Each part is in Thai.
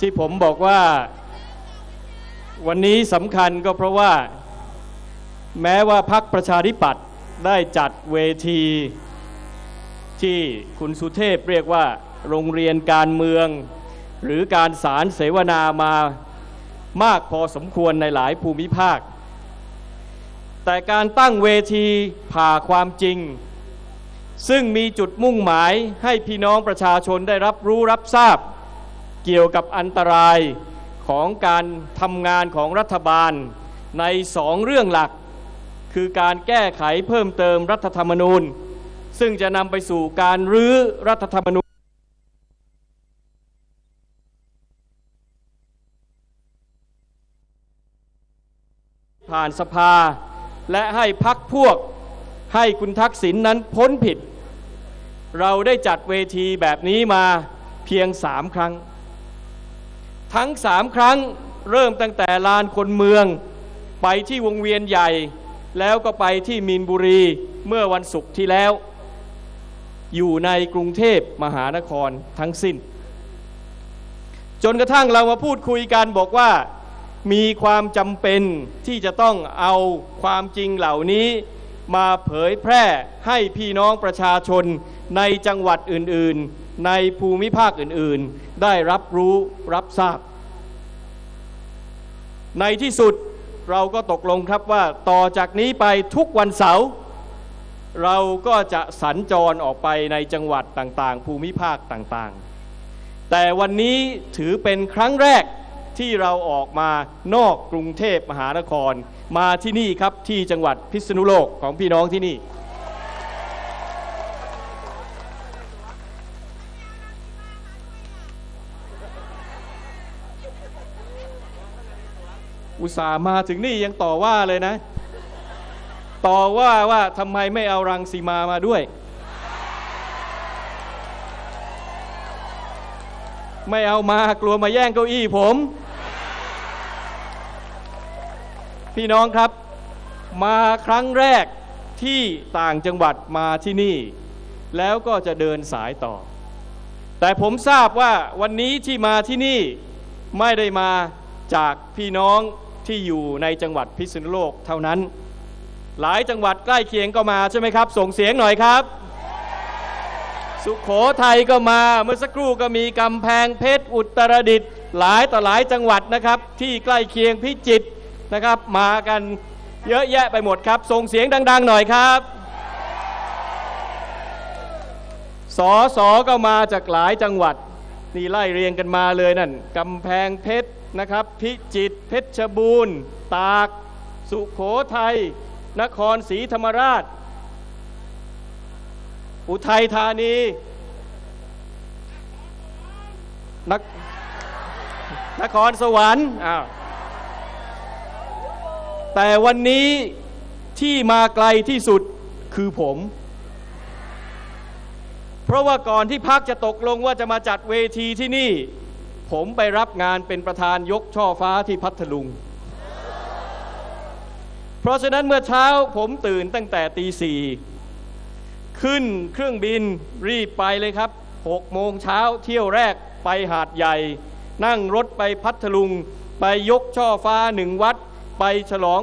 ที่ผมบอกว่า วันนี้สำคัญก็เพราะว่า แม้ว่าพักประชาธิปัตย์ได้จัดเวที ที่คุณสุเทพเรียกว่า โรงเรียนการเมือง หรือการสารเสวนามามากพอสมควรในหลายภูมิภาค แต่การตั้งเวทีผ่าความจริง ซึ่งมีจุดมุ่งหมายให้พี่น้องประชาชนได้รับรู้รับทราบ เกี่ยวกับอันตรายของการทำงานของรัฐบาลในสองเรื่องหลัก คือการแก้ไขเพิ่มเติมรัฐธรรมนูญ ซึ่งจะนำไปสู่การรื้อรัฐธรรมนูญผ่านสภา และให้พักพวกให้คุณทักษิณนนั้นพ้นผิด เราได้จัดเวทีแบบนี้มาเพียงสามครั้ง ทั้งสามครั้งเริ่มตั้งแต่ลานคนเมือง ไปที่วงเวียนใหญ่ แล้วก็ไปที่มีนบุรีเมื่อวันศุกร์ที่แล้ว อยู่ในกรุงเทพมหานครทั้งสิ้น จนกระทั่งเรามาพูดคุยกันบอกว่ามีความจำเป็นที่จะต้องเอาความจริงเหล่านี้ มาเผยแพร่ให้พี่น้องประชาชนในจังหวัดอื่น ๆ ในภูมิภาคอื่น ๆ ได้รับรู้รับทราบ ในที่สุดเราก็ตกลงครับว่าต่อจากนี้ไปทุกวันเสาร์เราก็จะสัญจรออกไปในจังหวัดต่างๆ ภูมิภาคต่างๆ แต่วันนี้ถือเป็นครั้งแรกที่เราออกมานอกกรุงเทพมหานคร มาที่นี่ครับที่จังหวัดพิษณุโลกของพี่น้องที่นี่ อุตส่าห์มาถึงนี่ยังต่อว่าเลยนะ ต่อว่าว่าทำไมไม่เอารังสีมามาด้วย ไม่เอามากลัวมาแย่งเก้าอี้ผม พี่น้องครับ มาครั้งแรกที่ต่างจังหวัดมาที่นี่ แล้วก็จะเดินสายต่อ แต่ผมทราบว่าวันนี้ที่มาที่นี่ไม่ได้มาจากพี่น้อง ที่อยู่ในจังหวัดพิษณุโลกเท่านั้น หลายจังหวัดใกล้เคียงก็มาใช่ไหมครับ ส่งเสียงหน่อยครับ สุขโขทัยก็มาเมื่อสักครู่ก็มีกำแพงเพชรอุตรดิตถ์หลายต่อหลายจังหวัดนะครับ ที่ใกล้เคียงพิจิตรนะครับ มากันเยอะแยะไปหมดครับ ส่งเสียงดัง ๆ หน่อยครับสอสอก็มาจากหลายจังหวัด นี่ไล่เรียงกันมาเลยนั่นกำแพงเพชร นะครับ พิจิตรเพชรบูรณ์ ตาก สุขโขทัย นครศรีธรรมราช อุทัยธานีนนครสวรรค์อ้าวแต่วันนี้ที่มาไกลที่สุดคือผม เพราะว่าก่อนที่พักจะตกลงว่าจะมาจัดเวทีที่นี่ ผมไปรับงานเป็นประธานยกช่อฟ้าที่พัทลุง เพราะฉะนั้นเมื่อเช้าผมตื่นตั้งแต่ตีสี่ขึ้นเครื่องบินรีบไปเลยครับ6โมงเช้าเที่ยวแรกไปหาดใหญ่ นั่งรถไปพัทลุง ไปยกช่อฟ้าหนึ่งวัด ไปฉลอง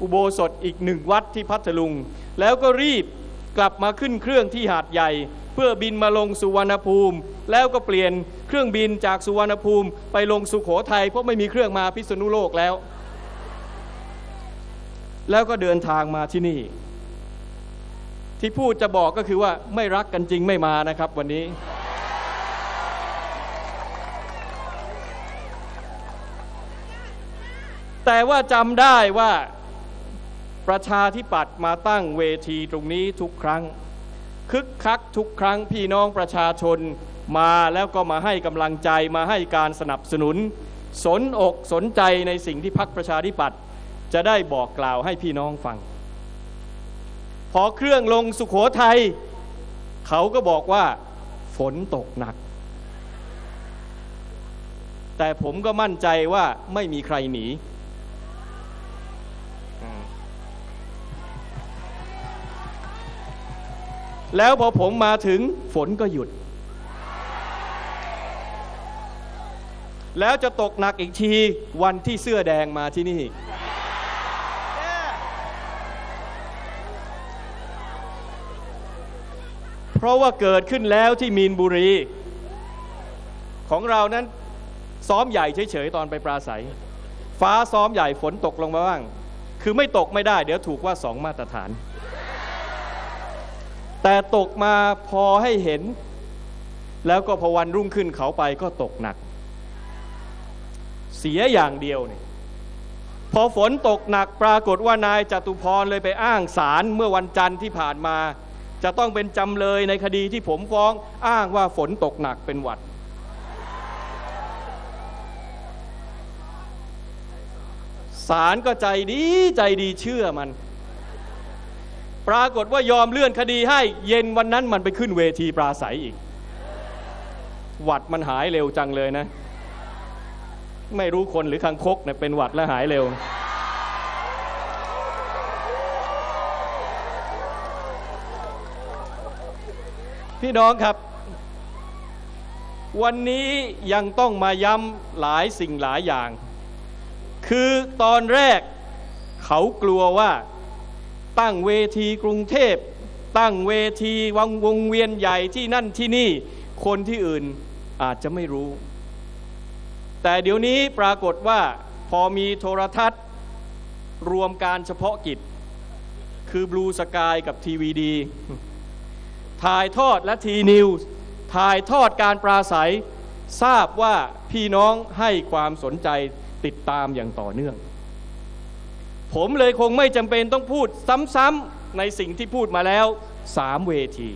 อุโบสถอีกหนึ่งวัดที่พัทลุง แล้วก็รีบกลับมาขึ้นเครื่องที่หาดใหญ่ เพื่อบินมาลงสุวรรณภูมิ แล้วก็เปลี่ยนเครื่องบินจากสุวรรณภูมิไปลงสุขโขทัยเพราะไม่มีเครื่องมาพิษณุโลกแล้ว แล้วก็เดินทางมาที่นี่ ที่พูดจะบอกก็คือว่าไม่รักกันจริงไม่มานะครับวันนี้แต่ว่าจำได้ว่าประชาธิปัตย์มาตั้งเวทีตรงนี้ทุกครั้ง คึกคักทุกครั้งพี่น้องประชาชนมาแล้วก็มาให้กำลังใจมาให้การสนับสนุน สนอกสนใจในสิ่งที่พักประชาธิปัตย์จะได้บอกกล่าวให้พี่น้องฟัง พอเครื่องลงสุขโขทัยเขาก็บอกว่าฝนตกหนัก แต่ผมก็มั่นใจว่าไม่มีใครหนี แล้วพอผมมาถึงฝนก็หยุด แล้วจะตกหนักอีกทีวันที่เสื้อแดงมาที่นี่ เพราะว่าเกิดขึ้นแล้วที่มีนบุรี ของเรานั้นซ้อมใหญ่เฉยๆตอนไปปราศัย ฟ้าซ้อมใหญ่ฝนตกลงมาบ้าง คือไม่ตกไม่ได้ เดี๋ยวถูกว่าสองมาตรฐาน แต่ตกมาพอให้เห็น แล้วก็พอวันรุ่งขึ้นเขาไปก็ตกหนัก เสียอย่างเดียวเนี่ยพอฝนตกหนักปรากฏว่านายจตุพรเลยไปอ้างศาลเมื่อวันจันทร์ที่ผ่านมา จะต้องเป็นจำเลยในคดีที่ผมฟ้องอ้างว่าฝนตกหนักเป็นหวัด ศาลก็ใจดีใจดีเชื่อมัน ปรากฏว่ายอมเลื่อนคดีให้เย็นวันนั้นมันไปขึ้นเวทีปราศัยอีก หวัดมันหายเร็วจังเลยนะ ไม่รู้คนหรือคังคกเนี่ยเป็นหวัดและหายเร็ว พี่น้องครับวันนี้ยังต้องมาย้ำหลายสิ่งหลายอย่าง คือตอนแรกเขากลัวว่า ตั้งเวทีกรุงเทพ ตั้งเวทีวังวงเวียนใหญ่ที่นั่นที่นี่ คนที่อื่นอาจจะไม่รู้ แต่เดี๋ยวนี้ปรากฏว่าพอมีโทรทัศน์ รวมการเฉพาะกิจ คือบลูสกายกับทีวีดีถ่ายทอดและทีนิวถ่ายทอดการปราศัย ทราบว่าพี่น้องให้ความสนใจติดตามอย่างต่อเนื่อง ผมเลยคงไม่จำเป็นต้องพูดซ้ำๆในสิ่งที่พูดมาแล้วสามเวที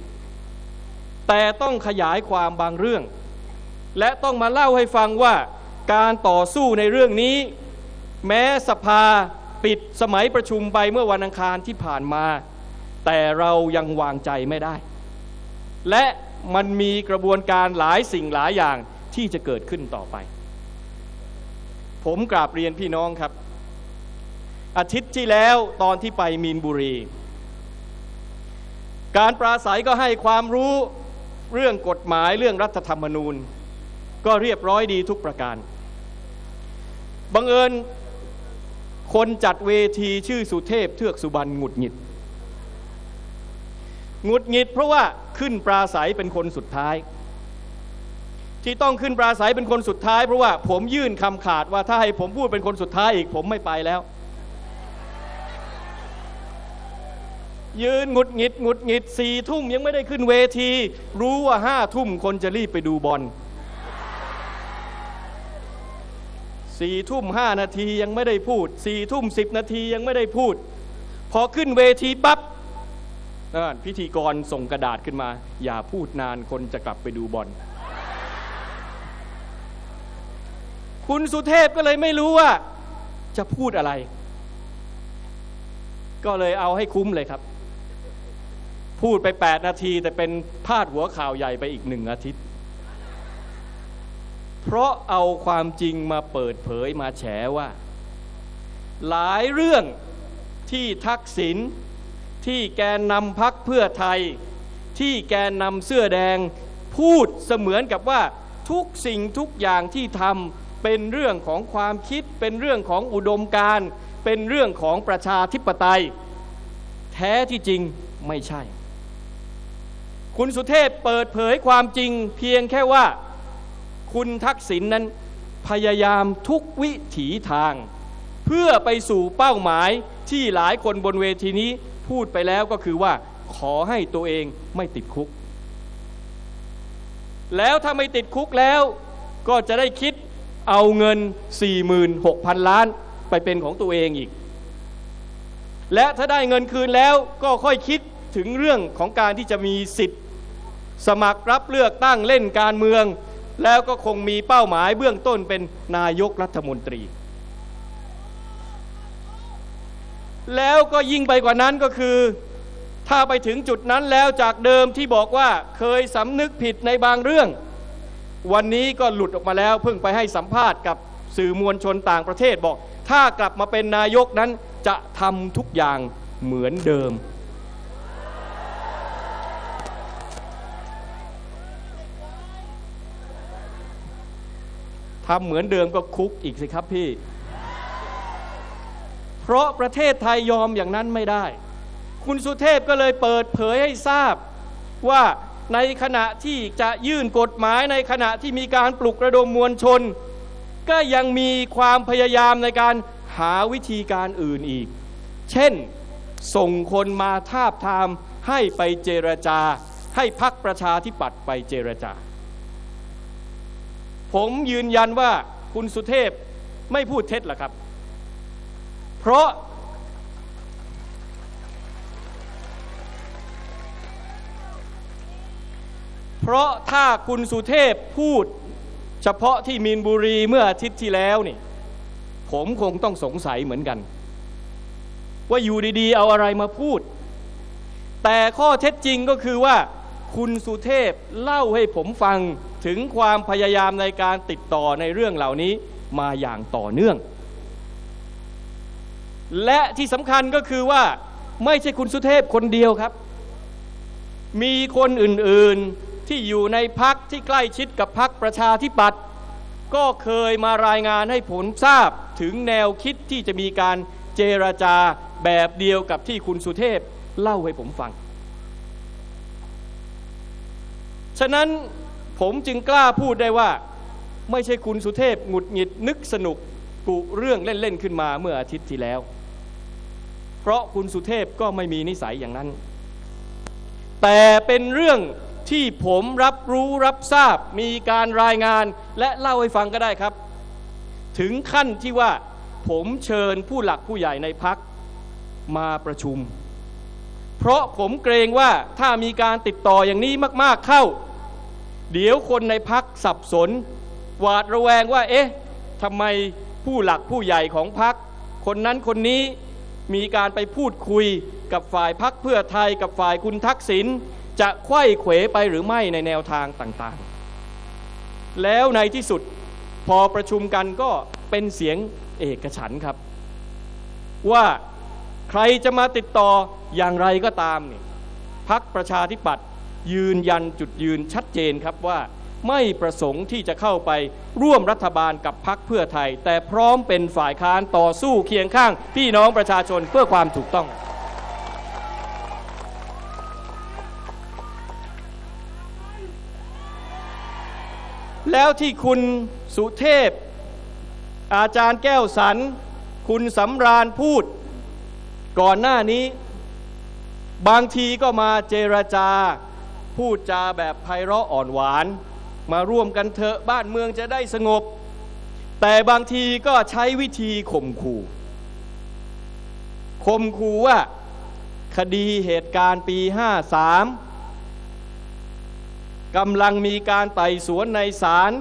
แต่ต้องขยายความบางเรื่อง และต้องมาเล่าให้ฟังว่าการต่อสู้ในเรื่องนี้ แม้สภาปิดสมัยประชุมไปเมื่อวันอังคารที่ผ่านมา แต่เรายังวางใจไม่ได้ และมันมีกระบวนการหลายสิ่งหลายอย่างที่จะเกิดขึ้นต่อไป ผมกราบเรียนพี่น้องครับ อาทิตย์ที่แล้วตอนที่ไปมีนบุรี การปราศัยก็ให้ความรู้เรื่องกฎหมายเรื่องรัฐธรรมนูญ ก็เรียบร้อยดีทุกประการ บังเอิญคนจัดเวทีชื่อสุเทพเทือกสุบรรณหงุดหงิดหงุดหงิดเพราะว่าขึ้นปราศัยเป็นคนสุดท้าย ที่ต้องขึ้นปราศัยเป็นคนสุดท้ายเพราะว่าผมยื่นคำขาดว่าถ้าให้ผมพูดเป็นคนสุดท้ายอีกผมไม่ไปแล้ว ยืนหงุดหงิดหงุดหงิดสี่ทุ่มยังไม่ได้ขึ้นเวที รู้ว่าห้าทุ่มคนจะรีบไปดูบอลสี่ทุ่มห้านาทียังไม่ได้พูดสี่ทุ่มสิบนาทียังไม่ได้พูด พอขึ้นเวทีปั๊บพิธีกรส่งกระดาษขึ้นมา อย่าพูดนานคนจะกลับไปดูบอลคุณสุเทพก็เลยไม่รู้ว่า จะพูดอะไร ก็เลยเอาให้คุ้มเลยครับ พูดไป 8 นาที แต่เป็นพาดหัวข่าวใหญ่ไปอีกหนึ่งอาทิตย์ เพราะเอาความจริงมาเปิดเผยมาแฉว่า หลายเรื่องที่ทักษิณที่แกนนำพักเพื่อไทย ที่แกนนำเสื้อแดง พูดเสมือนกับว่าทุกสิ่งทุกอย่างที่ทำเป็นเรื่องของความคิด เป็นเรื่องของอุดมการ เป็นเรื่องของประชาธิปไตย แท้ที่จริงไม่ใช่ คุณสุเทพเปิดเผยความจริง เพียงแค่ว่าคุณทักษิณนนั้นพยายามทุกวิถีทาง เพื่อไปสู่เป้าหมายที่หลายคนบนเวทีนี้พูดไปแล้วก็คือว่าขอให้ตัวเองไม่ติดคุก แล้วถ้าไม่ติดคุกแล้วก็จะได้คิดเอาเงิน 46,000 ล้านไปเป็นของตัวเองอีก และถ้าได้เงินคืนแล้วก็ค่อยคิดถึงเรื่องของการที่จะมีสิทธิ์ สมัครรับเลือกตั้งเล่นการเมือง แล้วก็คงมีเป้าหมายเบื้องต้นเป็นนายกรัฐมนตรี แล้วก็ยิ่งไปกว่านั้นก็คือ ถ้าไปถึงจุดนั้นแล้วจากเดิมที่บอกว่าเคยสำนึกผิดในบางเรื่อง วันนี้ก็หลุดออกมาแล้วเพิ่งไปให้สัมภาษณ์กับสื่อมวลชนต่างประเทศบอก ถ้ากลับมาเป็นนายกนั้นจะทำทุกอย่างเหมือนเดิม ทำเหมือนเดิมก็คุกอีกสิครับพี่ เพราะประเทศไทยยอมอย่างนั้นไม่ได้ คุณสุเทพก็เลยเปิดเผยให้ทราบว่าในขณะที่จะยื่นกฎหมายในขณะที่มีการปลุกระดมมวลชน ก็ยังมีความพยายามในการหาวิธีการอื่นอีก เช่นส่งคนมาทาบทามให้ไปเจรจา ให้พักประชาธิปัตย์ไปเจรจา ผมยืนยันว่าคุณสุเทพไม่พูดเท็จหรอกครับ เพราะ เพราะถ้าคุณสุเทพพูดเฉพาะที่มีนบุรีเมื่ออาทิตย์ที่แล้วนี่ ผมคงต้องสงสัยเหมือนกัน ว่าอยู่ดีๆ เอาอะไรมาพูด แต่ข้อเท็จจริงก็คือว่าคุณสุเทพเล่าให้ผมฟัง ถึงความพยายามในการติดต่อในเรื่องเหล่านี้มาอย่างต่อเนื่อง และที่สำคัญก็คือว่าไม่ใช่คุณสุเทพคนเดียวครับ มีคนอื่นๆที่อยู่ในพักที่ใกล้ชิดกับพักประชาธิปัตย์ก็เคยมารายงานให้ผมทราบถึงแนวคิดที่จะมีการเจรจาแบบเดียวกับที่คุณสุเทพเล่าให้ผมฟัง ฉะนั้น ผมจึงกล้าพูดได้ว่า ไม่ใช่คุณสุเทพหงุดหงิดนึกสนุกกุเรื่องเล่น ๆ ขึ้นมาเมื่ออาทิตย์ที่แล้ว เพราะคุณสุเทพก็ไม่มีนิสัยอย่างนั้น แต่เป็นเรื่องที่ผมรับรู้รับทราบมีการรายงานและเล่าให้ฟังก็ได้ครับ ถึงขั้นที่ว่าผมเชิญผู้หลักผู้ใหญ่ในพักมาประชุม เพราะผมเกรงว่าถ้ามีการติดต่ออย่างนี้มาก ๆเข้า เดี๋ยวคนในพักสับสน หวาดระแวงว่า เอ๊ะทำไมผู้หลักผู้ใหญ่ของพัก คนนั้นคนนี้มีการไปพูดคุยกับฝ่ายพักเพื่อไทยกับฝ่ายคุณทักษิณจะไขว้เขวไปหรือไม่ในแนวทางต่างๆ แล้วในที่สุดพอประชุมกันก็เป็นเสียงเอกฉันครับ ว่าใครจะมาติดต่ออย่างไรก็ตามนี่พักประชาธิปัตย์ ยืนยันจุดยืนชัดเจนครับว่าไม่ประสงค์ที่จะเข้าไปร่วมรัฐบาลกับพักเพื่อไทย แต่พร้อมเป็นฝ่ายค้านต่อสู้เคียงข้าง พี่น้องประชาชนเพื่อความถูกต้อง แล้วที่คุณสุเทพ อาจารย์แก้วสัน คุณสำราญพูด ก่อนหน้านี้ บางทีก็มาเจรจา พูดจาแบบไพเราะอ่อนหวาน มาร่วมกันเถอะบ้านเมืองจะได้สงบ แต่บางทีก็ใช้วิธีข่มขู่ข่มขู่ว่าคดีเหตุการณ์ปี 53กำลังมีการไต่สวนในศาล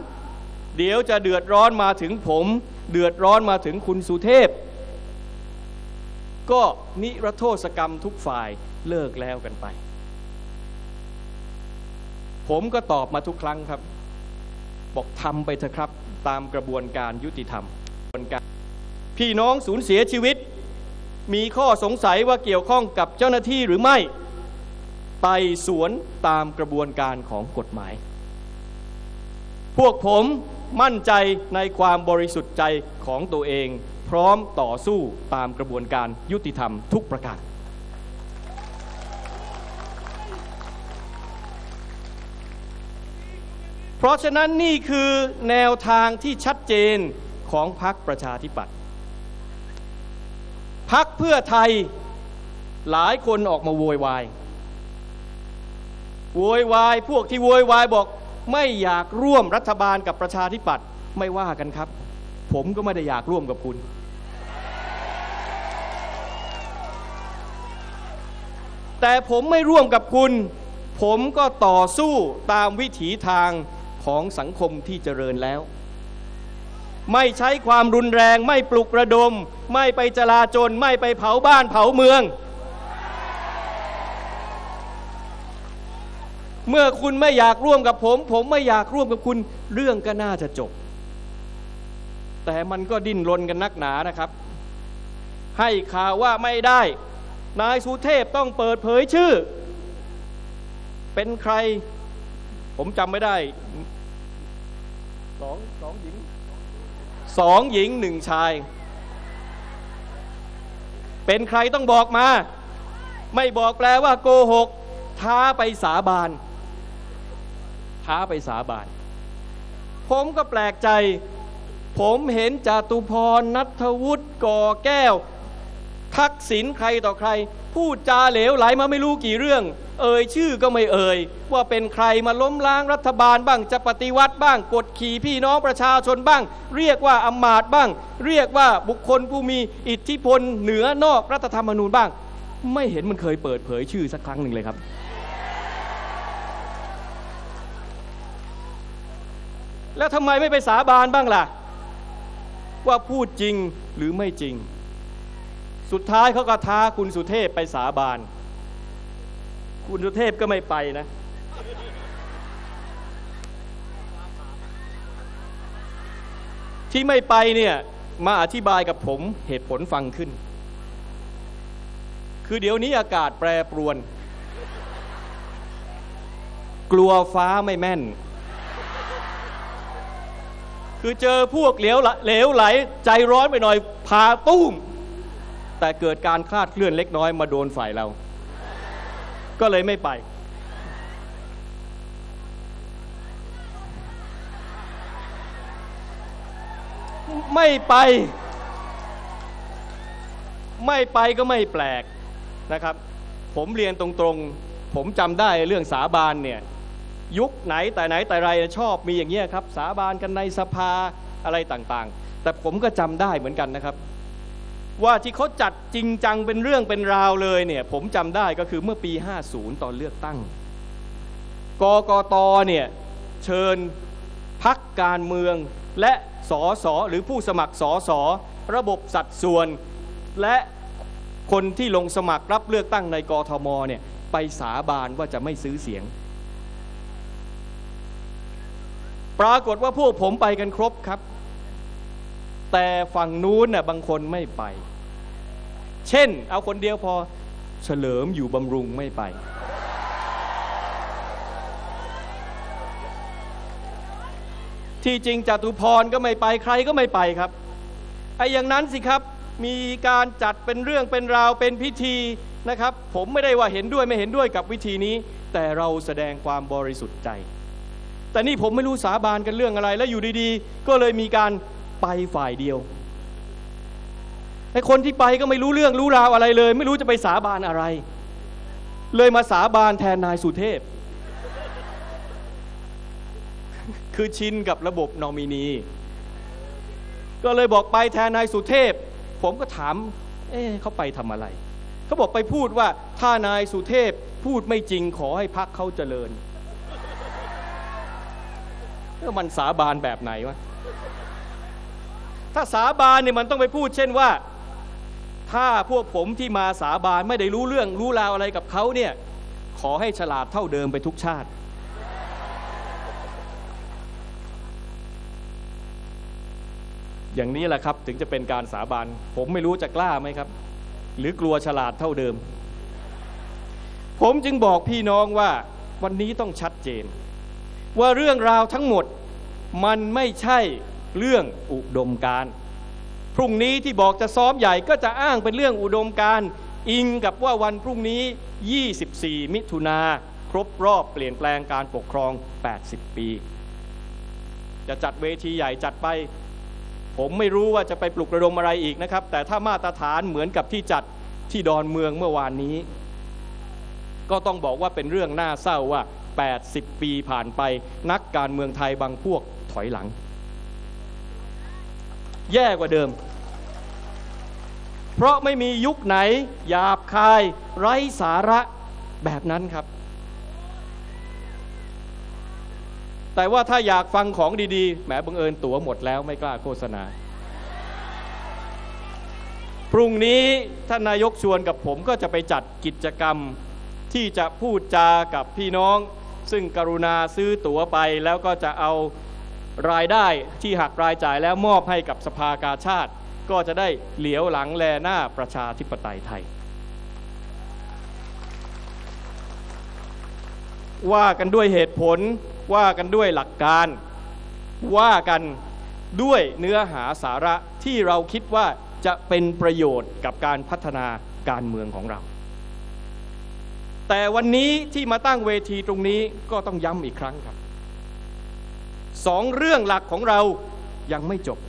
เดี๋ยวจะเดือดร้อนมาถึงผม เดือดร้อนมาถึงคุณสุเทพ ก็นิรโทษกรรมทุกฝ่ายเลิกแล้วกันไป ผมก็ตอบมาทุกครั้งครับ บอกทำไปเถอะครับตามกระบวนการยุติธรรมกระบวนการพี่น้องสูญเสียชีวิต มีข้อสงสัยว่าเกี่ยวข้องกับเจ้าหน้าที่หรือไม่ไต่สวนตามกระบวนการของกฎหมาย พวกผมมั่นใจในความบริสุทธิ์ใจของตัวเอง พร้อมต่อสู้ตามกระบวนการยุติธรรมทุกประการ เพราะฉะนั้นนี่คือแนวทางที่ชัดเจนของพรรคประชาธิปัตย์พรรคเพื่อไทยหลายคนออกมาโวยวายโวยวายพวกที่โวยวายบอกไม่อยากร่วมรัฐบาลกับประชาธิปัตย์ไม่ว่ากันครับ ผมก็ไม่ได้อยากร่วมกับคุณ แต่ผมไม่ร่วมกับคุณ ผมก็ต่อสู้ตามวิถีทาง ของสังคมที่เจริญแล้ว ไม่ใช้ความรุนแรง ไม่ปลุกระดม ไม่ไปจลาจลไม่ไปเผาบ้านเผาเมือง เมื่อคุณไม่อยากร่วมกับผม ผมไม่อยากร่วมกับคุณเรื่องก็น่าจะจบ แต่มันก็ดิ้นรนกันนักหนานะครับ ให้ข่าวว่าไม่ได้ นายสุเทพต้องเปิดเผยชื่อ เป็นใคร ผมจำไม่ได้สองสองหญิงสองหญิงหนึ่งชาย เป็นใครต้องบอกมา ไม่บอกแปลว่าโกหก ท้าไปสาบาน ท้าไปสาบาน ผมก็แปลกใจ ผมเห็นจาตุพรนัทวุฒิก่อแก้ว ทักษิณใครต่อใคร พูดจาเหลวไหลมาไม่รู้กี่เรื่อง เอ่ยชื่อก็ไม่เอ่ยว่าเป็นใครมาล้มล้างรัฐบาลบ้างจะปฏิวัติบ้าง กดขี่พี่น้องประชาชนบ้าง เรียกว่าอำมาตย์บ้าง เรียกว่าบุคคลผู้มีอิทธิพลเหนือนอกรัฐธรรมนูญบ้าง ไม่เห็นมันเคยเปิดเผยชื่อสักครั้งหนึ่งเลยครับ แล้วทำไมไม่ไปสาบานบ้างล่ะ ว่าพูดจริงหรือไม่จริง สุดท้ายเขาก็ท้าคุณสุเทพไปสาบาน คุณสุเทพก็ไม่ไปนะ ที่ไม่ไปเนี่ย มาอธิบายกับผมเหตุผลฟังขึ้น คือเดี๋ยวนี้อากาศแปรปรวน กลัวฟ้าไม่แม่น คือเจอพวกเหลวไหลเหลวไหล ใจร้อนไปหน่อยพาตุ้มแต่เกิดการคลาดเคลื่อนเล็กน้อยมาโดนฝ่ายเรา ก็เลยไม่ไปไม่ไป ไม่ไปก็ไม่แปลกนะครับ ผมเรียนตรงๆ ผมจำได้เรื่องสาบานเนี่ยยุคไหนแต่ไหนแต่ไรชอบมีอย่างเงี้ยครับ สาบานกันในสภาอะไรต่างๆ แต่ผมก็จำได้เหมือนกันนะครับ ว่าที่เขาจัดจริงจังเป็นเรื่องเป็นราวเลยเนี่ยผมจำได้ก็คือเมื่อปี 50 ตอนเลือกตั้งกกตเนี่ยเชิญพักการเมืองและสอสอหรือผู้สมัครสอสอระบบสัดส่วน และคนที่ลงสมัครรับเลือกตั้งในกทมเนี่ยไปสาบานว่าจะไม่ซื้อเสียง ปรากฏว่าพวกผมไปกันครบครับ แต่ฝั่งนู้นน่ะบางคนไม่ไป เช่น เอาคนเดียวพอเฉลิมอยู่บำรุงไม่ไป ที่จริงจตุพรก็ไม่ไปใครก็ไม่ไปครับไอ้อย่างนั้นสิครับมีการจัดเป็นเรื่องเป็นราวเป็นพิธีนะครับ ผมไม่ได้ว่าเห็นด้วยไม่เห็นด้วยกับวิธีนี้ แต่เราแสดงความบริสุทธิ์ใจ แต่นี่ผมไม่รู้สาบานกันเรื่องอะไร แล้วอยู่ดีๆ ก็เลยมีการ ไปฝ่ายเดียวไอ้คนที่ไปก็ไม่รู้เรื่องรู้ราวอะไรเลย ไม่รู้จะไปสาบานอะไร เลยมาสาบานแทนนายสุเทพ คือชินกับระบบนอมินี ก็เลยบอกไปแทนนายสุเทพ ผมก็ถาม เอ๊เขาไปทำอะไร เขาบอกไปพูดว่าถ้านายสุเทพพูดไม่จริงขอให้พักเขาเจริญแล้วมันสาบานแบบไหนวะ ถ้าสาบานเนี่ยมันต้องไปพูดเช่นว่า ถ้าพวกผมที่มาสาบานไม่ได้รู้เรื่องรู้ราวอะไรกับเขาเนี่ยขอให้ฉลาดเท่าเดิมไปทุกชาติ อย่างนี้แหละครับถึงจะเป็นการสาบานผมไม่รู้จะกล้าไหมครับ หรือกลัวฉลาดเท่าเดิม ผมจึงบอกพี่น้องว่าวันนี้ต้องชัดเจน ว่าเรื่องราวทั้งหมดมันไม่ใช่ เรื่องอุดมการพรุ่งนี้ที่บอกจะซ้อมใหญ่ก็จะอ้างเป็นเรื่องอุดมการอิงกับว่าวันพรุ่งนี้ 24 มิถุนาครบรอบเปลี่ยนแปลงการปกครอง 80 ปี จะจัดเวทีใหญ่จัดไป ผมไม่รู้ว่าจะไปปลุกระดมอะไรอีกนะครับ แต่ถ้ามาตรฐานเหมือนกับที่จัดที่ดอนเมืองเมื่อวานนี้ ก็ต้องบอกว่าเป็นเรื่องน่าเศร้าว่า 80 ปีผ่านไป นักการเมืองไทยบางพวกถอยหลัง แย่กว่าเดิม เพราะไม่มียุคไหนหยาบคายไร้สาระแบบนั้นครับ แต่ว่าถ้าอยากฟังของดีๆแหมบังเอิญตั๋วหมดแล้วไม่กล้าโฆษณา พรุ่งนี้ท่านนายกชวนกับผมก็จะไปจัดกิจกรรมที่จะพูดจากับพี่น้อง ซึ่งกรุณาซื้อตั๋วไปแล้วก็จะเอา รายได้ที่หักรายจ่ายแล้วมอบให้กับสภากาชาติ ก็จะได้เหลียวหลังแลหน้าประชาธิปไตยไทย ว่ากันด้วยเหตุผลว่ากันด้วยหลักการ ว่ากันด้วยเนื้อหาสาระที่เราคิดว่าจะเป็นประโยชน์กับการพัฒนาการเมืองของเรา แต่วันนี้ที่มาตั้งเวทีตรงนี้ก็ต้องย้ำอีกครั้งครับ สองเรื่องหลักของเรายังไม่จบ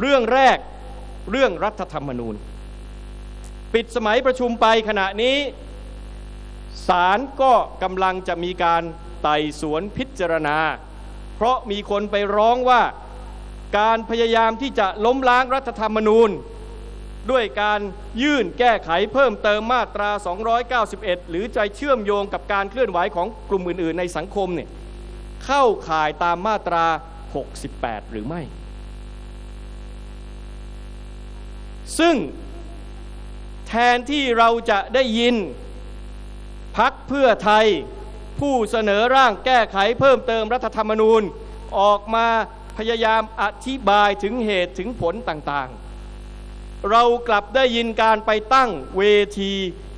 เรื่องแรกเรื่องรัฐธรรมนูญ ปิดสมัยประชุมไปขณะนี้ศาลก็กำลังจะมีการไต่สวนพิจารณา เพราะมีคนไปร้องว่าการพยายามที่จะล้มล้างรัฐธรรมนูญ ด้วยการยื่นแก้ไขเพิ่มเติมมาตรา 291 หรือใจเชื่อมโยงกับการเคลื่อนไหวของกลุ่มอื่น ๆ ในสังคมเนี่ย เข้าข่ายตามมาตรา 68 หรือไม่ ซึ่งแทนที่เราจะได้ยินพักเพื่อไทยผู้เสนอร่างแก้ไขเพิ่มเติมรัฐธรรมนูญออกมาพยายามอธิบายถึงเหตุถึงผลต่างๆ เรากลับได้ยินการไปตั้งเวที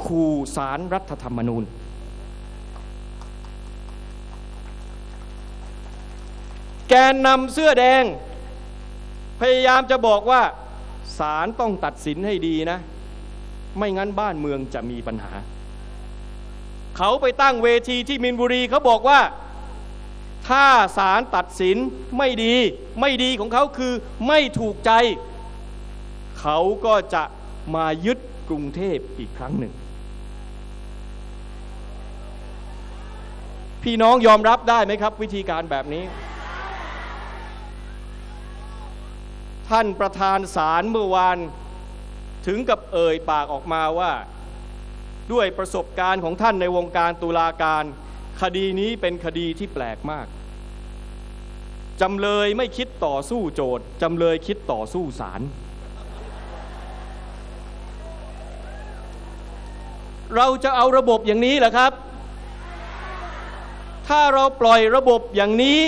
ขู่สารรัฐธรรมนูญ แกนนำเสื้อแดง พยายามจะบอกว่าศาลต้องตัดสินให้ดีนะ ไม่งั้นบ้านเมืองจะมีปัญหา เขาไปตั้งเวทีที่มินบุรีเขาบอกว่า ถ้าศาลตัดสินไม่ดีไม่ดีของเขาคือไม่ถูกใจ เขาก็จะมายึดกรุงเทพอีกครั้งหนึ่ง พี่น้องยอมรับได้ไหมครับ วิธีการแบบนี้ ท่านประธานศาลเมื่อวานถึงกับเอ่ยปากออกมาว่า ด้วยประสบการณ์ของท่านในวงการตุลาการ คดีนี้เป็นคดีที่แปลกมากจำเลยไม่คิดต่อสู้โจทย์จำเลยคิดต่อสู้ศาลเราจะเอาระบบอย่างนี้เหรอครับ ถ้าเราปล่อยระบบอย่างนี้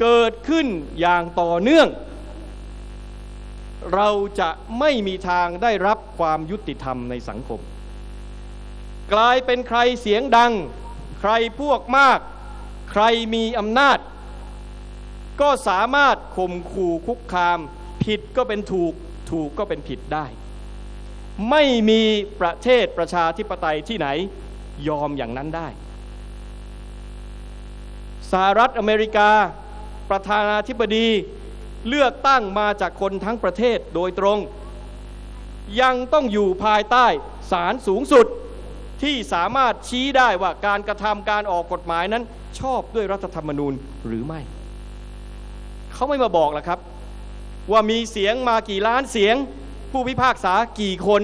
เกิดขึ้นอย่างต่อเนื่อง เราจะไม่มีทางได้รับความยุติธรรมในสังคม กลายเป็นใครเสียงดัง ใครพวกมาก ใครมีอำนาจ ก็สามารถข่มขู่คุกคาม ผิดก็เป็นถูกถูกก็เป็นผิดได้ ไม่มีประเทศประชาธิปไตยที่ไหนยอมอย่างนั้นได้สหรัฐอเมริกา ประธานาธิบดี เลือกตั้งมาจากคนทั้งประเทศโดยตรง ยังต้องอยู่ภายใต้ศาลสูงสุดที่สามารถชี้ได้ว่าการกระทำการออกกฎหมายนั้น ชอบด้วยรัฐธรรมนูญหรือไม่ เขาไม่มาบอกหรอกครับ ว่ามีเสียงมากี่ล้านเสียง ผู้พิพากษากี่คน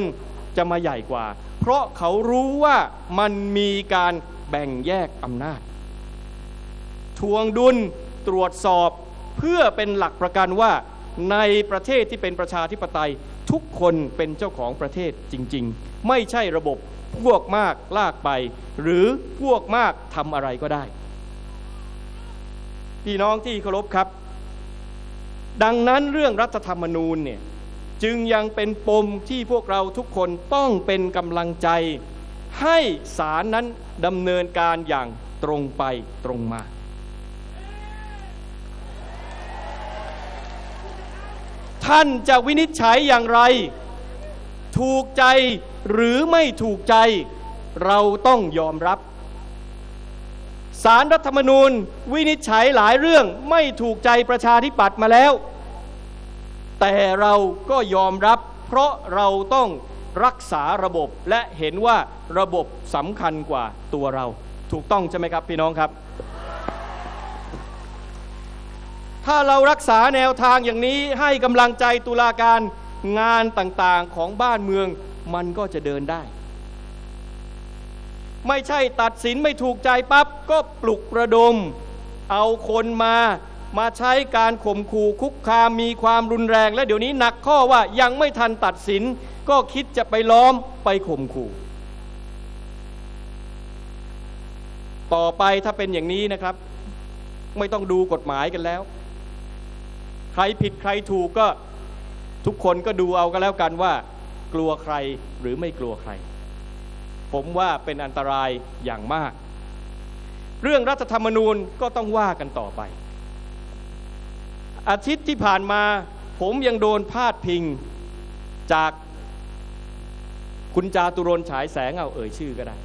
จะมาใหญ่กว่า เพราะเขารู้ว่ามันมีการแบ่งแยกอำนาจ ทวงดุลตรวจสอบ เพื่อเป็นหลักประกันว่าในประเทศที่เป็นประชาธิปไตย ทุกคนเป็นเจ้าของประเทศจริง ๆ ไม่ใช่ระบบพวกมากลากไป หรือพวกมากทำอะไรก็ได้ พี่น้องที่เคารพครับ ดังนั้นเรื่องรัฐธรรมนูญเนี่ยจึงยังเป็นปมที่พวกเราทุกคนต้องเป็นกำลังใจ ให้ศาลนั้นดำเนินการอย่างตรงไปตรงมา ท่านจะวินิจฉัยอย่างไร ถูกใจหรือไม่ถูกใจ เราต้องยอมรับ สารรัฐธรรมนูญวินิจฉัยหลายเรื่องไม่ถูกใจประชาธิปัตย์มาแล้ว แต่เราก็ยอมรับ เพราะเราต้องรักษาระบบและเห็นว่าระบบสำคัญกว่าตัวเรา ถูกต้องใช่ไหมครับพี่น้องครับ ถ้าเรารักษาแนวทางอย่างนี้ให้กำลังใจตุลาการงานต่างๆของบ้านเมืองมันก็จะเดินได้ ไม่ใช่ตัดสินไม่ถูกใจปั๊บก็ปลุกระดม เอาคนมามาใช้การข่มขู่คุกคามมีความรุนแรง และเดี๋ยวนี้หนักข้อว่ายังไม่ทันตัดสิน ก็คิดจะไปล้อมไปข่มขู่ ต่อไปถ้าเป็นอย่างนี้นะครับ ไม่ต้องดูกฎหมายกันแล้ว ใครผิดใครถูกก็ทุกคนก็ดูเอาก็แล้วกันว่า กลัวใครหรือไม่กลัวใคร ผมว่าเป็นอันตรายอย่างมาก เรื่องรัฐธรรมนูญก็ต้องว่ากันต่อไป อาทิตย์ที่ผ่านมาผมยังโดนพาดพิงจากคุณจาตุรนฉายแสงเอาเอ่ยชื่อก็ได้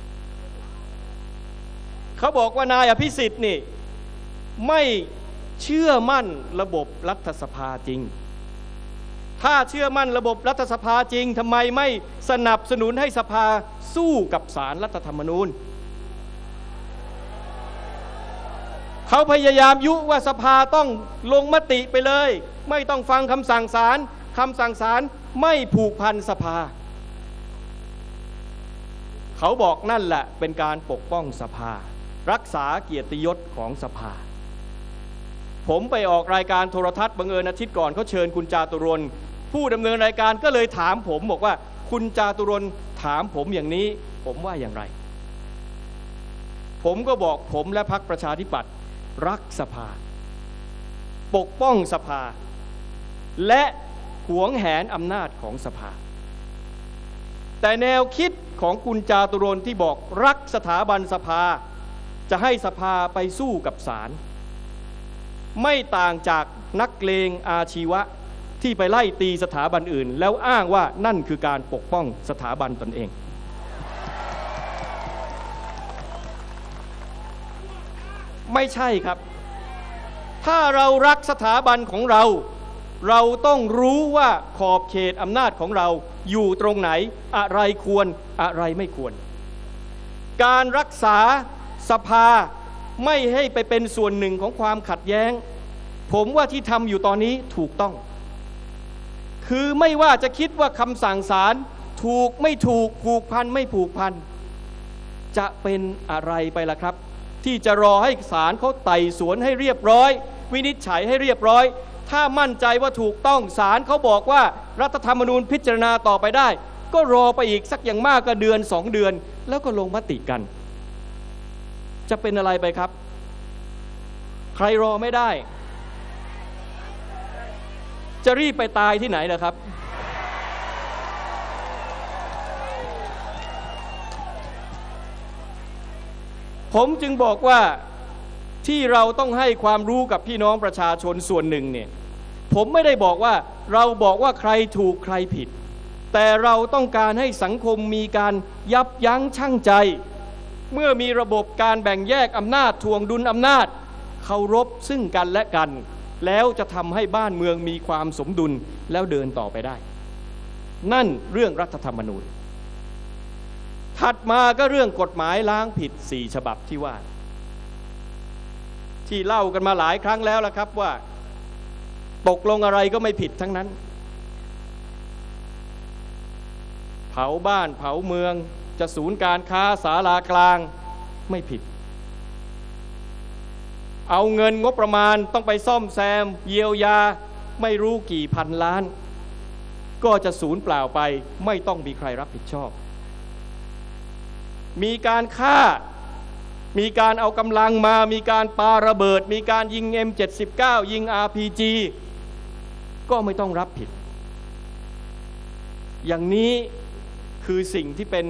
เขาบอกว่านายอภิสิทธิ์นี่ไม่ เชื่อมั่นระบบรัฐสภาจริง ถ้าเชื่อมั่นระบบรัฐสภาจริงทำไมไม่สนับสนุนให้สภาสู้กับสารรัฐธรรมนูญเขาพยายามยุว่าสภาต้องลงมติไปเลย ไม่ต้องฟังคำสั่งศาลคำสั่งศาลไม่ผูกพันสภา เขาบอกนั่นแหละเป็นการปกป้องสภา รักษาเกียรติยศของสภา ผมไปออกรายการโทรทัศน์บังเอิญอาทิตย์ก่อนเขาเชิญคุณจาตุรนผู้ดำเนินรายการก็เลยถามผมบอกว่า คุณจาตุรนถามผมอย่างนี้ ผมว่าอย่างไร ผมก็บอกผมและพรรคประชาธิปัตย์รักสภา ปกป้องสภา และหวงแหนอำนาจของสภา แต่แนวคิดของคุณจาตุรนที่บอกรักสถาบันสภา จะให้สภาไปสู้กับศาล ไม่ต่างจากนักเลงอาชีวะที่ไปไล่ตีสถาบันอื่น แล้วอ้างว่านั่นคือการปกป้องสถาบันตนเองไม่ใช่ครับ ถ้าเรารักสถาบันของเรา เราต้องรู้ว่าขอบเขตอำนาจของเราอยู่ตรงไหน อะไรควรอะไรไม่ควร การรักษาสภา ไม่ให้ไปเป็นส่วนหนึ่งของความขัดแย้ง ผมว่าที่ทำอยู่ตอนนี้ถูกต้อง คือไม่ว่าจะคิดว่าคำสั่งศาลถูกไม่ถูกผูกพันไม่ผูกพัน จะเป็นอะไรไปล่ะครับ ที่จะรอให้ศาลเขาไต่สวนให้เรียบร้อย วินิจฉัยให้เรียบร้อย ถ้ามั่นใจว่าถูกต้องศาลเขาบอกว่ารัฐธรรมนูญพิจารณาต่อไปได้ ก็รอไปอีกสักอย่างมากก็เดือนสองเดือน แล้วก็ลงมติกัน จะเป็นอะไรไปครับ ใครรอไม่ได้ จะรีบไปตายที่ไหนล่ะครับ ผมจึงบอกว่าที่เราต้องให้ความรู้กับพี่น้องประชาชนส่วนหนึ่งเนี่ยผมไม่ได้บอกว่าเราบอกว่าใครถูกใครผิด แต่เราต้องการให้สังคมมีการยับยั้งชั่งใจ เมื่อมีระบบการแบ่งแยกอำนาจทวงดุลอำนาจเคารพซึ่งกันและกัน แล้วจะทำให้บ้านเมืองมีความสมดุลแล้วเดินต่อไปได้ นั่นเรื่องรัฐธรรมนูญ ถัดมาก็เรื่องกฎหมายล้างผิดสี่ฉบับที่ว่า ที่เล่ากันมาหลายครั้งแล้วละครับว่าตกลงอะไรก็ไม่ผิดทั้งนั้น เผาบ้านเผาเมือง จะศูนย์การค้าสาลากลางไม่ผิด เอาเงินงบประมาณต้องไปซ่อมแซม เยียวยาไม่รู้กี่พันล้าน ก็จะสูญเปล่าไปไม่ต้องมีใครรับผิดชอบ มีการฆ่ามีการเอากำลังมา มีการปาระเบิด มีการยิง M79 ยิง RPG ก็ไม่ต้องรับผิด อย่างนี้คือสิ่งที่เป็น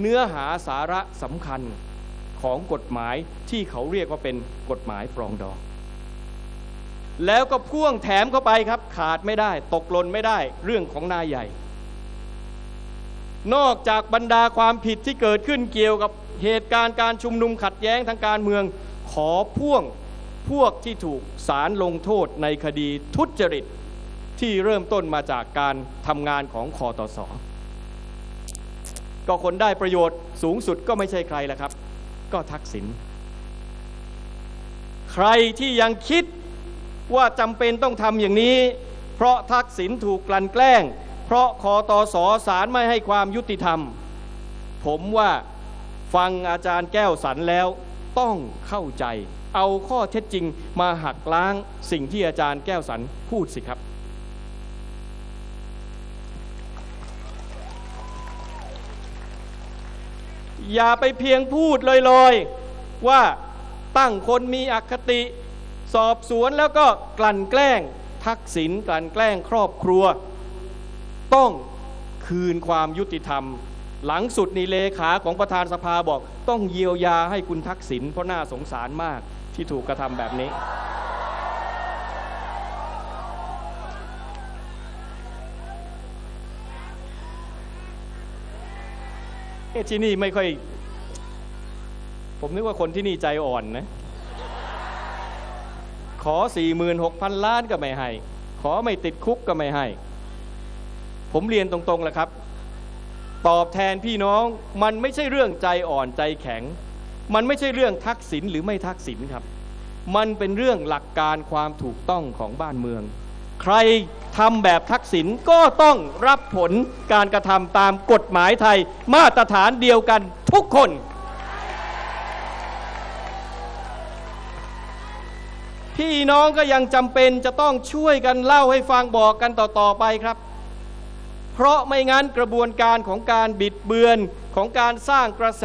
เนื้อหาสาระสำคัญของกฎหมายที่เขาเรียกว่าเป็นกฎหมายปรองดอง แล้วก็พ่วงแถมเข้าไปครับ ขาดไม่ได้ ตกหล่นไม่ได้ เรื่องของนายใหญ่ นอกจากบรรดาความผิดที่เกิดขึ้นเกี่ยวกับเหตุการณ์การชุมนุมขัดแย้งทางการเมือง ขอพ่วงพวกที่ถูกศาลลงโทษในคดีทุจริตที่เริ่มต้นมาจากการทำงานของคอตส ก็คนได้ประโยชน์สูงสุดก็ไม่ใช่ใครละครับ ก็ทักษิณใครที่ยังคิดว่าจำเป็นต้องทำอย่างนี้ เพราะทักษิณถูกกลั่นแกล้ง เพราะคอตสสารไม่ให้ความยุติธรรม ผมว่าฟังอาจารย์แก้วสันแล้วต้องเข้าใจ เอาข้อเท็จจริงมาหักล้างสิ่งที่อาจารย์แก้วสันพูดสิครับ อย่าไปเพียงพูดลอยๆ ว่าตั้งคนมีอคติ สอบสวนแล้วก็กลั่นแกล้งทักษิณกลั่นแกล้งครอบครัว ต้องคืนความยุติธรรม หลังสุดนี่เลขาของประธานสภาบอก ต้องเยียวยาให้คุณทักษิณเพราะน่าสงสารมากที่ถูกกระทำแบบนี้ เอะที่นี่ไม่ค่อย ผมนึกว่าคนที่นี่ใจอ่อนนะ ขอ46,000ล้านก็ไม่ให้ ขอไม่ติดคุกก็ไม่ให้ ผมเรียนตรงๆแหละครับ ตอบแทนพี่น้องมันไม่ใช่เรื่องใจอ่อนใจแข็ง มันไม่ใช่เรื่องทักษิณหรือไม่ทักษิณครับ มันเป็นเรื่องหลักการความถูกต้องของบ้านเมือง ใคร ทำแบบทักษิณก็ต้องรับผลการกระทำตามกฎหมายไทยมาตรฐานเดียวกันทุกคน พี่น้องก็ยังจำเป็นจะต้องช่วยกันเล่าให้ฟังบอกกันต่อ ๆ ไปครับ เพราะไม่งั้นกระบวนการของการบิดเบือนของการสร้างกระแส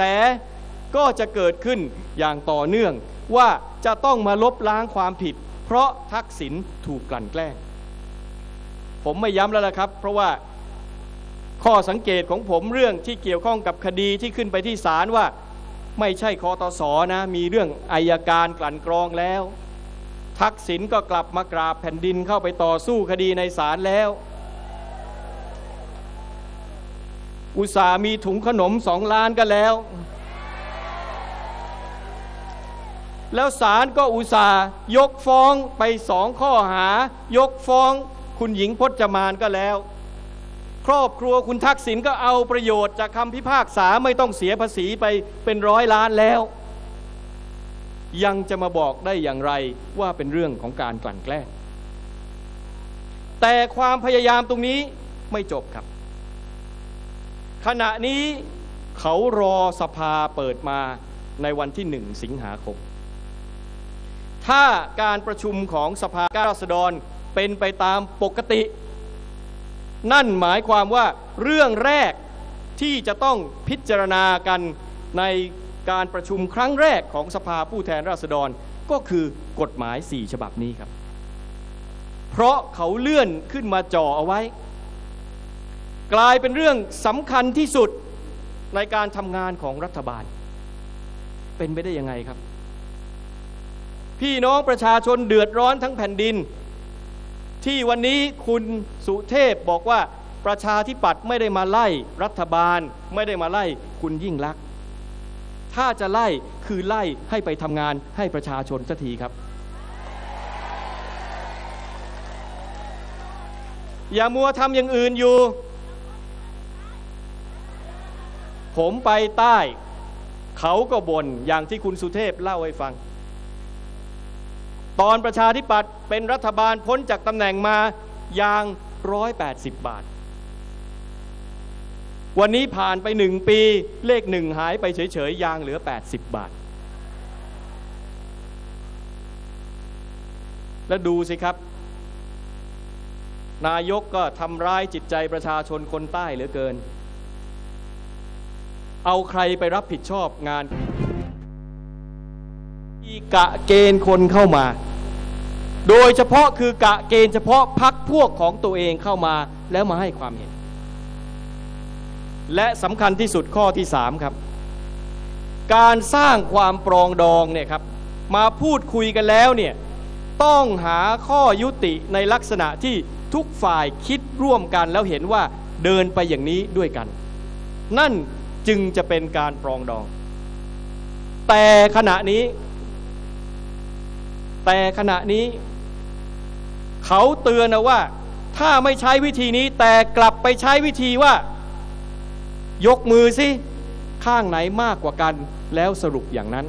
ก็จะเกิดขึ้นอย่างต่อเนื่องว่าจะต้องมาลบล้างความผิด เพราะทักษิณถูกกลั่นแกล้ง ผมไม่ย้ำแล้วละครับ เพราะว่าข้อสังเกตของผมเรื่องที่เกี่ยวข้องกับคดีที่ขึ้นไปที่ศาลว่าไม่ใช่คอตสอนะ มีเรื่องอายการกลั่นกรองแล้ว ทักษิณก็กลับมากราบแผ่นดินเข้าไปต่อสู้คดีในศาลแล้ว อุตสามีถุงขนมสองล้านก็แล้ว แล้วศาลก็อุตส่ายกฟ้องไปสองข้อหา ยกฟ้อง คุณหญิงพจมานก็แล้ว ครอบครัวคุณทักษิณก็เอาประโยชน์จากคำพิพากษาไม่ต้องเสียภาษีไปเป็นร้อยล้านแล้ว ยังจะมาบอกได้อย่างไรว่าเป็นเรื่องของการกลั่นแกล้ง แต่ความพยายามตรงนี้ไม่จบครับ ขณะนี้เขารอสภาเปิดมาในวันที่หนึ่งสิงหาคม ถ้าการประชุมของสภาการราษฎร เป็นไปตามปกติ นั่นหมายความว่าเรื่องแรกที่จะต้องพิจารณากันในการประชุมครั้งแรกของสภาผู้แทนราษฎรก็คือกฎหมาย 4 ฉบับนี้ครับ เพราะเขาเลื่อนขึ้นมาจ่อเอาไว้ กลายเป็นเรื่องสำคัญที่สุดในการทำงานของรัฐบาล เป็นไปได้ยังไงครับ พี่น้องประชาชนเดือดร้อนทั้งแผ่นดิน ที่วันนี้คุณสุเทพบอกว่าประชาธิปัตย์ไม่ได้มาไล่รัฐบาล ไม่ได้มาไล่คุณยิ่งลักษณ์ถ้าจะไล่คือไล่ให้ไปทำงานให้ประชาชนสักทีครับ อย่ามัวทำอย่างอื่นอยู่ ผมไปใต้ เขาก็บ่นอย่างที่คุณสุเทพเล่าให้ฟัง ตอนประชาธิปัตย์เป็นรัฐบาลพ้นจากตำแหน่งมายาง 180 บาท วันนี้ผ่านไปหนึ่งปีเลขหนึ่งหายไปเฉยๆ ยางเหลือ 80 บาท แล้วดูสิครับ นายกก็ทำร้ายจิตใจประชาชนคนใต้เหลือเกิน เอาใครไปรับผิดชอบงานีกะเกณฑ์คนเข้ามา โดยเฉพาะคือกะเกณฑ์เฉพาะพักพวกของตัวเองเข้ามาแล้วมาให้ความเห็น และสำคัญที่สุดข้อที่สามครับ การสร้างความปรองดองเนี่ยครับมาพูดคุยกันแล้วเนี่ยต้องหาข้อยุติในลักษณะที่ทุกฝ่ายคิดร่วมกันแล้วเห็นว่าเดินไปอย่างนี้ด้วยกัน นั่นจึงจะเป็นการปรองดอง แต่ขณะนี้ แต่ขณะนี้ เขาเตือนนะว่า ถ้าไม่ใช้วิธีนี้ แต่กลับไปใช้วิธีว่า ยกมือสิข้างไหนมากกว่ากัน แล้วสรุปอย่างนั้น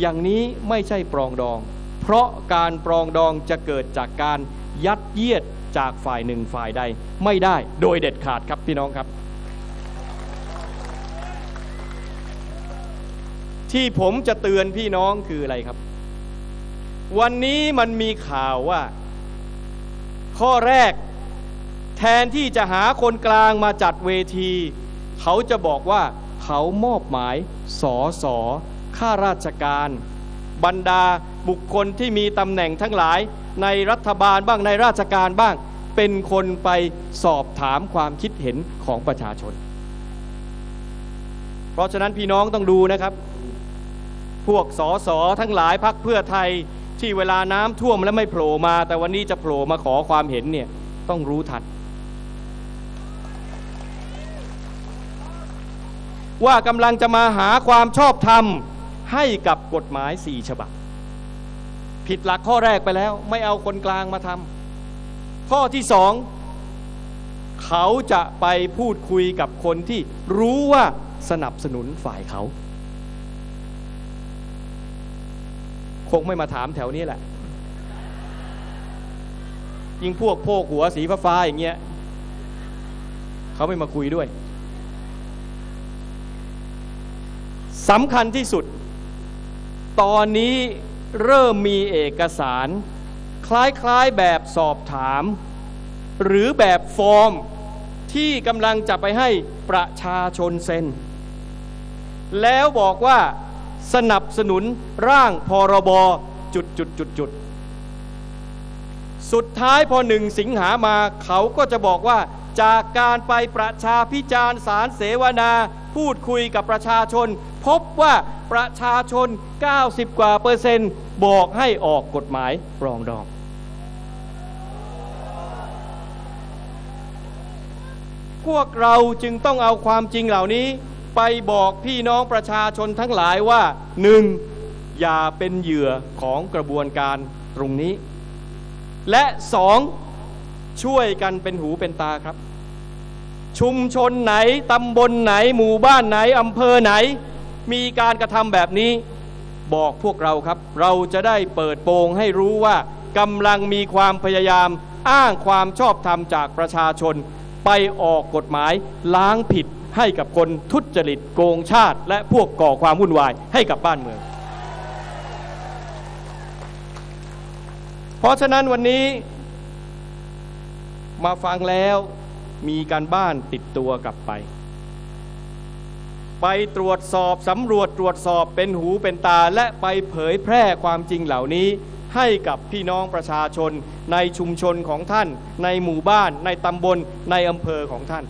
อย่างนี้ไม่ใช่ปรองดอง เพราะการปรองดองจะเกิดจากการยัดเยียดจากฝ่ายหนึ่งฝ่ายใด ไม่ได้โดยเด็ดขาดครับพี่น้องครับที่ผมจะเตือนพี่น้องคืออะไรครับ วันนี้มันมีข่าวว่า ข้อแรก แทนที่จะหาคนกลางมาจัดเวที เขาจะบอกว่าเขามอบหมายสอสอข้าราชการ บรรดาบุคคลที่มีตำแหน่งทั้งหลายในรัฐบาลบ้างในราชการบ้าง เป็นคนไปสอบถามความคิดเห็นของประชาชน เพราะฉะนั้นพี่น้องต้องดูนะครับ พวกสอสอทั้งหลายพักเพื่อไทย ที่เวลาน้ำท่วมแล้วไม่โผล่มา แต่วันนี้จะโผล่มาขอความเห็นเนี่ยต้องรู้ทันว่ากำลังจะมาหาความชอบธรรมให้กับกฎหมายสี่ฉบับ ผิดหลักข้อแรกไปแล้ว ไม่เอาคนกลางมาทำข้อที่สองเขาจะไปพูดคุยกับคนที่รู้ว่าสนับสนุนฝ่ายเขา คงไม่มาถามแถวนี้แหละยิ่งพวกโพกหัวสีฟ้าๆอย่างเงี้ยเขาไม่มาคุยด้วยสำคัญที่สุด ตอนนี้เริ่มมีเอกสาร คล้ายๆแบบสอบถาม หรือแบบฟอร์มที่กำลังจะไปให้ประชาชนเซ็น แล้วบอกว่า สนับสนุนร่างพรบจุดจุดจุดจุดสุดท้ายพอหนึ่งสิงหามาเขาก็จะบอกว่าจากการไปประชาพิจารณ์สารเสวนา พูดคุยกับประชาชน พบว่าประชาชน 90 กว่าเปอร์เซ็นต์บอกให้ออกกฎหมายปรองดอง พวกเราจึงต้องเอาความจริงเหล่านี้ ไปบอกพี่น้องประชาชนทั้งหลายว่าหนึ่งอย่าเป็นเหยื่อของกระบวนการตรงนี้ และสองช่วยกันเป็นหูเป็นตาครับ ชุมชนไหน ตำบลไหน หมู่บ้านไหน อำเภอไหน มีการกระทำแบบนี้ บอกพวกเราครับ เราจะได้เปิดโปงให้รู้ว่ากำลังมีความพยายามอ้างความชอบธรรมจากประชาชน ไปออกกฎหมายล้างผิด ให้กับคนทุจริตโกงชาติ และพวกก่อความวุ่นวายให้กับบ้านเมือง เพราะฉะนั้นวันนี้ มาฟังแล้วมีการบ้านติดตัวกลับไป ไปตรวจสอบสำรวจตรวจสอบเป็นหูเป็นตาและไปเผยแพร่ความจริงเหล่านี้ให้กับพี่น้องประชาชนในชุมชนของท่าน ในหมู่บ้าน ในตำบลในอำเภอของท่าน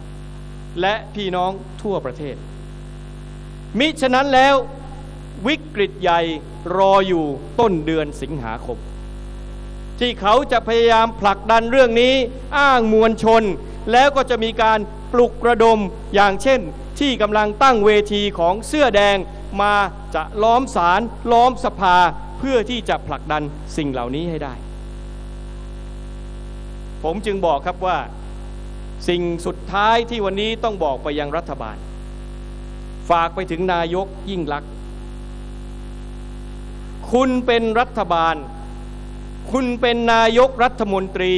และพี่น้องทั่วประเทศ มิฉะนั้นแล้ววิกฤตใหญ่รออยู่ต้นเดือนสิงหาคม ที่เขาจะพยายามผลักดันเรื่องนี้อ้างมวลชน แล้วก็จะมีการปลุกระดมอย่างเช่น ที่กำลังตั้งเวทีของเสื้อแดงมาจะล้อมศาลล้อมสภาเพื่อที่จะผลักดันสิ่งเหล่านี้ให้ได้ ผมจึงบอกครับว่า สิ่งสุดท้ายที่วันนี้ต้องบอกไปยังรัฐบาล ฝากไปถึงนายกยิ่งลักษณ์คุณเป็นรัฐบาล คุณเป็นนายกรัฐมนตรี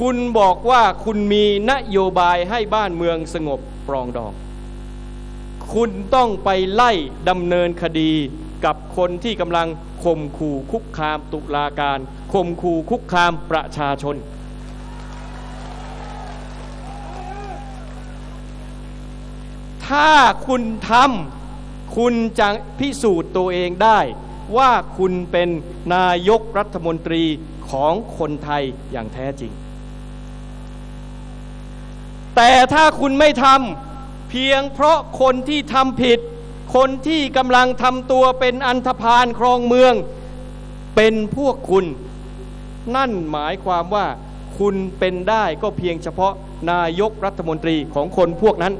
คุณบอกว่าคุณมีนโยบายให้บ้านเมืองสงบปรองดอง คุณต้องไปไล่ดำเนินคดีกับคนที่กำลังข่มขู่คุกคามตุลาการข่มขู่คุกคามประชาชน ถ้าคุณทำคุณจะพิสูจน์ตัวเองได้ ว่าคุณเป็นนายกรัฐมนตรีของคนไทยอย่างแท้จริง แต่ถ้าคุณไม่ทำเพียงเพราะคนที่ทำผิด คนที่กำลังทำตัวเป็นอันธพาลครองเมือง เป็นพวกคุณ นั่นหมายความว่าคุณเป็นได้ก็เพียงเฉพาะนายกรัฐมนตรีของคนพวกนั้น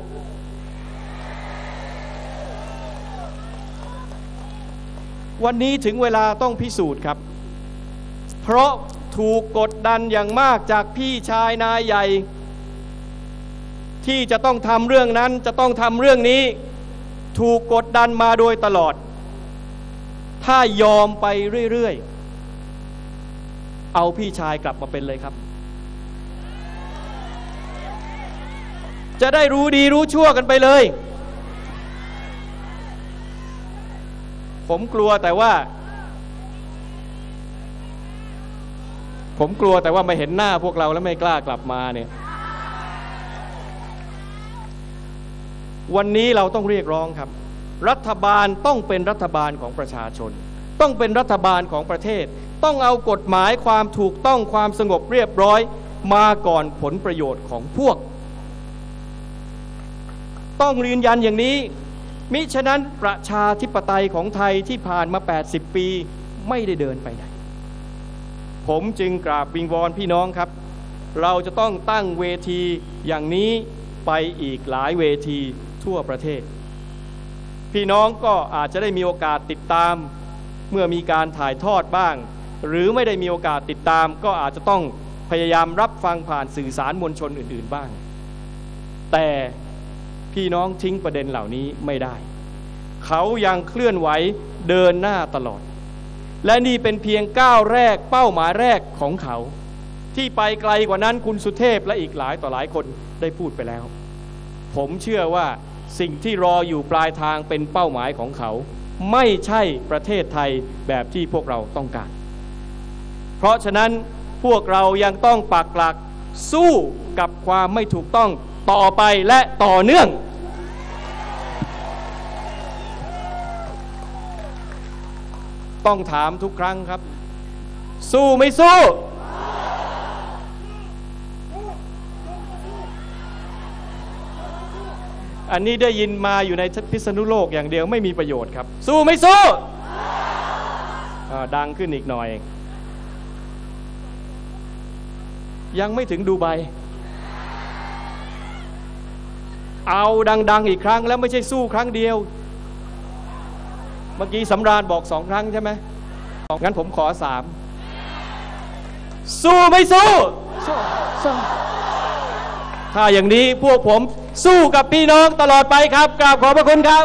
วันนี้ถึงเวลาต้องพิสูจน์ครับ เพราะถูกกดดันอย่างมากจากพี่ชายนายใหญ่ ที่จะต้องทำเรื่องนั้นจะต้องทำเรื่องนี้ ถูกกดดันมาโดยตลอด ถ้ายอมไปเรื่อยๆ เอาพี่ชายกลับมาเป็นเลยครับ จะได้รู้ดีรู้ชั่วกันไปเลย ผมกลัวแต่ว่า ผมกลัวแต่ว่ามาเห็นหน้าพวกเราแล้วไม่กล้ากลับมาเนี่ย วันนี้เราต้องเรียกร้องครับ รัฐบาลต้องเป็นรัฐบาลของประชาชน ต้องเป็นรัฐบาลของประเทศ ต้องเอากฎหมายความถูกต้องความสงบเรียบร้อยมาก่อนผลประโยชน์ของพวก ต้องยืนยันอย่างนี้ มิฉะนั้นประชาธิปไตยของไทยที่ผ่านมา 80 ปีไม่ได้เดินไปไหน ผมจึงกราบวิงวอนพี่น้องครับ เราจะต้องตั้งเวทีอย่างนี้ไปอีกหลายเวทีทั่วประเทศ พี่น้องก็อาจจะได้มีโอกาสติดตาม เมื่อมีการถ่ายทอดบ้าง หรือไม่ได้มีโอกาสติดตาม ก็อาจจะต้องพยายามรับฟังผ่านสื่อสารมวลชนอื่น ๆบ้าง แต่ พี่น้องทิ้งประเด็นเหล่านี้ไม่ได้ เขายังเคลื่อนไหวเดินหน้าตลอด และนี่เป็นเพียงก้าวแรกเป้าหมายแรกของเขา ที่ไปไกลกว่านั้นคุณสุเทพและอีกหลายต่อหลายคนได้พูดไปแล้ว ผมเชื่อว่าสิ่งที่รออยู่ปลายทางเป็นเป้าหมายของเขา ไม่ใช่ประเทศไทยแบบที่พวกเราต้องการ เพราะฉะนั้นพวกเรายังต้องปักหลักสู้กับความไม่ถูกต้องต่อไปและต่อเนื่อง ต้องถามทุกครั้งครับ สู้ไม่สู้ อันนี้ได้ยินมาอยู่ในพิษณุโลกอย่างเดียวไม่มีประโยชน์ครับ สู้ไม่สู้ ดังขึ้นอีกหน่อย ยังไม่ถึงดูไบเอาดัง ๆ อีกครั้งแล้วไม่ใช่สู้ครั้งเดียว เมื่อกี้สำราญบอกสองครั้งใช่ไหมงั้นผมขอสามสู้ไม่สู้สู้สู้ถ้าอย่างนี้พวกผมสู้กับพี่น้องตลอดไปครับกราบขอบพระคุณครับ